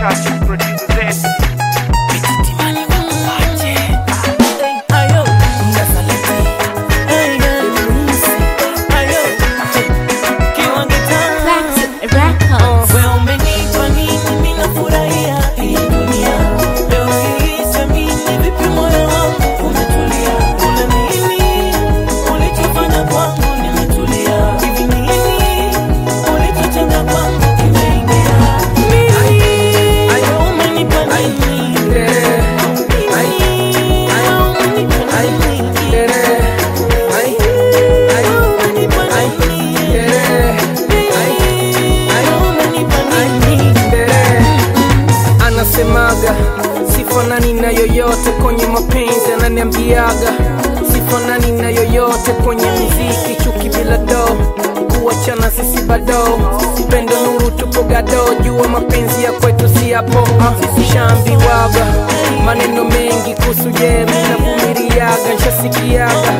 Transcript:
Top yaga sifanani na yoyote kwenye mapenzi ananiambiaga. Sifanani na yoyote kwenye muziki chuki bila do kuachana sisi bado. Pendo nuru tupo gado. Jua mapenzi ya kwetu si hapo. Shambiwaga maneno mengi kuhusu yemi navumiliaga nshasikiaga